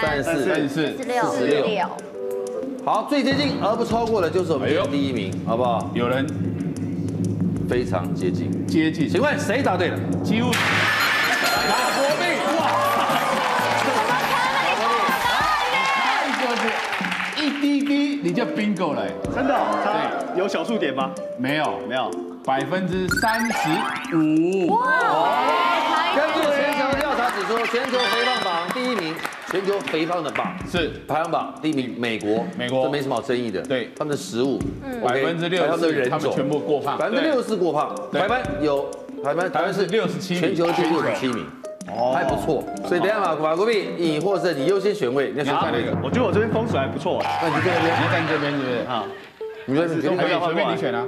三十四，三十四，十六，四十六。好，最接近而不超过的就是我们今天第一名，好不好？有人非常接近，接近，请问谁答对了？几乎。马国斌，哇，太就是一滴滴你就 bingo 了，真的对，有小数点吗？没有没有，百分之三十五，哇根据全球调查指出，全球肥胖榜第一名，全球肥胖的榜是。排行榜第一名，美国，美国。这没什么好争议的。对。他们的食物，百分之六他们的，人种，全部过胖，百分之六十过胖。对。台湾有台湾台湾是67名。全球第六十七名，哦。还不错。所以等下马马国碧，你获胜你优先选位，你要选哪个？我觉得我这边风水还不错哎。那你就在那边，你要站这边是不是？啊，你在那边决定可以随便你选啊，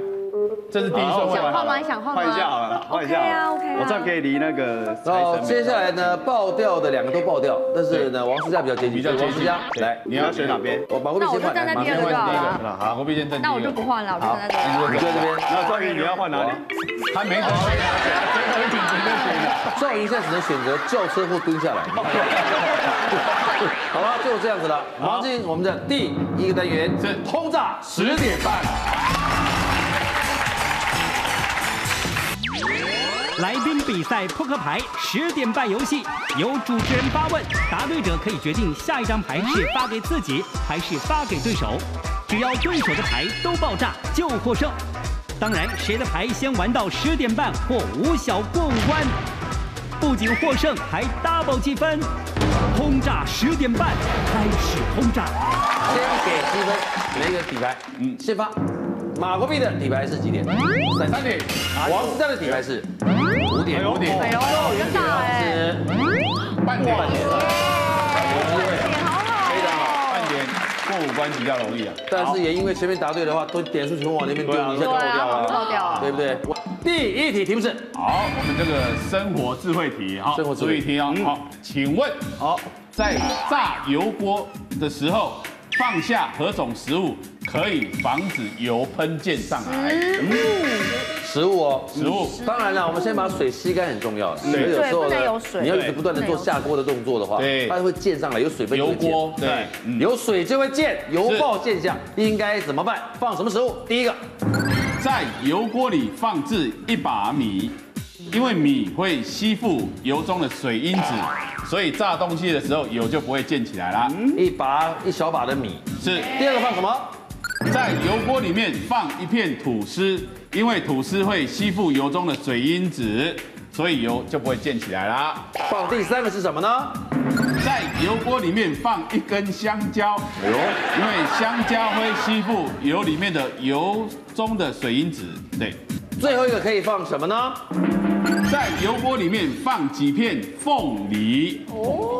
这是第一顺位想换吗？你想换吗？换一下好了，换一下 OK 啊好了 OK 啊我这样可以离那个财然后接下来呢，爆掉的两个都爆掉，但是呢，王思佳比较接近，比较接近王思佳对来，你要选哪边？我马国碧先换，那我就站在第二个上换第一个。好了马国斌先站第一个，那我就不换了，我就站在这里。你就在这边。那赵云你要换哪里？还没得选啊，最后一题随便选。赵云现在只能选择轿车或蹲下来。好了，就这样子了。马上进我们的第一个单元是轰炸十点半。来宾比赛扑克牌十点半游戏，由主持人发问，答对者可以决定下一张牌是发给自己还是发给对手。只要对手的牌都爆炸就获胜。当然，谁的牌先玩到十点半或五小过五关，不仅获胜，还 double 积分。轰炸十点半开始轰炸。先给积分，每个底牌，嗯，先发。马国碧的底牌是几点？三三点，王思佳的底牌是五点，五点，哎呦，真大哎，是半点，半点，有机会，非常好。半点。过五关比较容易啊。但是也因为前面答对的话，都点数全部往那边丢，你一下就漏掉对啊漏掉了，啊对？不对？第一题题目是？好，我们这个生活智慧题。哈，生活智慧。注意听哦。好，请问，好，在炸油锅的时候放下何种食物可以防止油喷溅上来？食物哦，食物当然了，我们先把水吸干很重要。所以有时候你要一直不断的做下锅的动作的话，对它会溅上来，有水分油锅对，嗯有水就会溅，油爆现象应该怎么办？放什么食物？第一个，在油锅里放置一把米，因为米会吸附油中的水因子，所以炸东西的时候油就不会溅起来啦。一把一小把的米。是第二个放什么？在油锅里面放一片吐司，因为吐司会吸附油中的水因子，所以油就不会溅起来啦。放第三个是什么呢？在油锅里面放一根香蕉，哎呦，因为香蕉会吸附油里面的油中的水因子。对，最后一个可以放什么呢？在油锅里面放几片凤梨，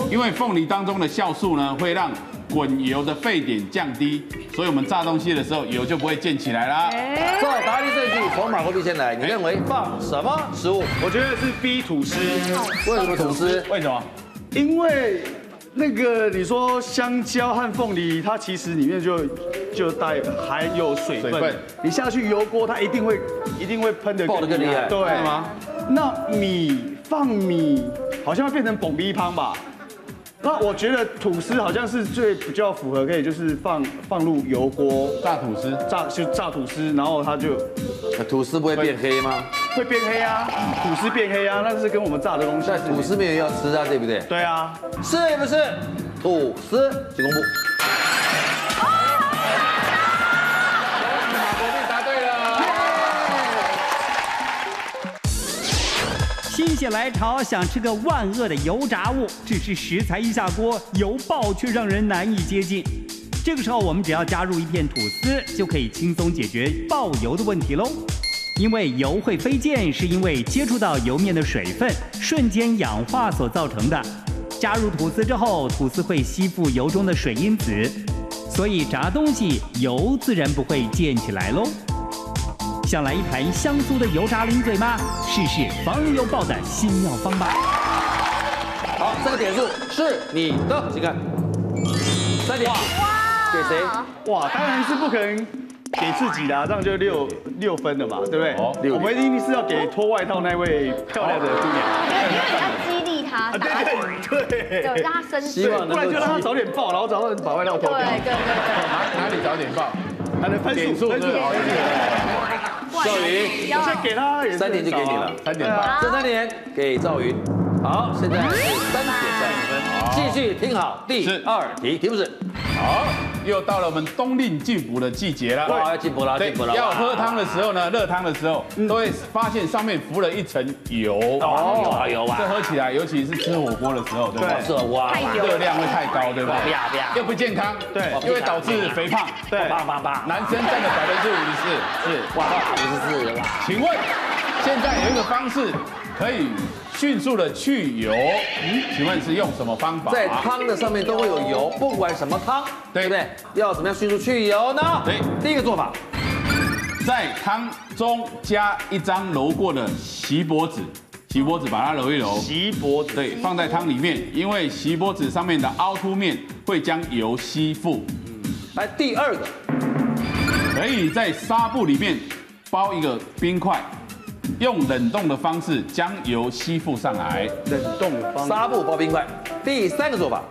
因为凤梨当中的酵素呢，会让滚油的沸点降低，所以我们炸东西的时候油就不会溅起来啦。照答案顺序，从马国碧先来，你认为放什么食物？我觉得是 B 吐司，为什么吐司？为什么？因为那个你说香蕉和凤梨，它其实里面就就带含有水分，水分你下去油锅，它一定会一定会喷的爆的更厉害对吗？那米放米好像会变成蹦逼汤吧？那我觉得吐司好像是最比较符合，可以就是放放入油锅炸吐司。炸就炸吐司，然后它就吐司不会变黑吗？会变黑啊，吐司变黑啊，那是跟我们炸的东西。但吐司没有人要吃啊，对不对？对啊，是不是吐司？请公布。血来潮想吃个万恶的油炸物，只是食材一下锅，油爆却让人难以接近。这个时候，我们只要加入一片吐司，就可以轻松解决爆油的问题喽。因为油会飞溅，是因为接触到油面的水分瞬间氧化所造成的。加入吐司之后，吐司会吸附油中的水因子，所以炸东西油自然不会溅起来喽。想来一盘香酥的油炸零嘴吗？试试防油爆的新妙方吧。好，这个点数是你的，请看，三点，给谁？哇，当然是不可能给自己的、啊，这样就六六分了嘛，对不对？哦我们一定是要给脱外套那位漂亮的姑娘。因为你要激励它啊打滚，对对对，对，让她升希级。望能够不然就让她早点爆，然后早点把外套脱掉，对对对哪哪里早点爆？他的分点数分数好一点。对，赵云。三点就给你了，三点半。这三点给赵云。好，现在是三点三分，继续听好第是二题，题目是好，又到了我们冬令进补的季节了。哇，要进补了，对进补了，，要喝汤的时候呢，热汤的时候，都会发现上面浮了一层油。哦，油啊这喝起来，尤其是吃火锅的时候，对吧？对是哇，太油热量会太高，对吧？不要不要又不健康，对又会导致肥胖。对，棒棒棒，男生占了百分之五十四，是。哇，五十四？请问，现在有一个方式可以迅速的去油，请问是用什么方法？在汤的上面都会有油，不管什么汤，对。对不对？要怎么样迅速去油呢？对。第一个做法，在汤中加一张揉过的锡箔纸，锡箔纸把它揉一揉，锡箔纸，对，放在汤里面，因为锡箔纸上面的凹凸面会将油吸附。来第二个，可以在纱布里面包一个冰块，用冷冻的方式将油吸附上来，冷冻方式。纱布包冰块。第三个做法，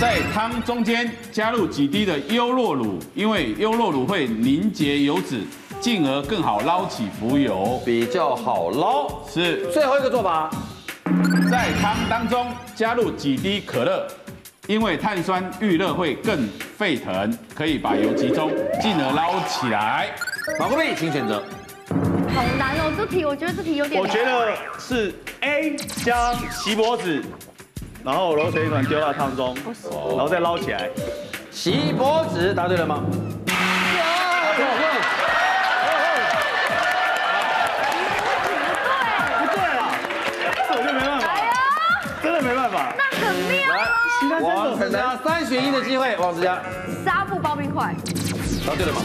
在汤中间加入几滴的优酪乳，因为优酪乳会凝结油脂，进而更好捞起浮油。比较好捞。是最后一个做法，在汤当中加入几滴可乐，因为碳酸遇热会更沸腾，可以把油集中，进而捞起来。马国碧，请选择。好难哦，这题我觉得这题有点。我觉得是 A 加锡箔纸，然后揉成一团丢到汤中，然后再捞起来。锡箔纸答对了吗？不对啦，这我就没办法，真的没办法。那很妙来哦，，王子佳三选一的机会，王子佳纱布包冰块，答对了吗？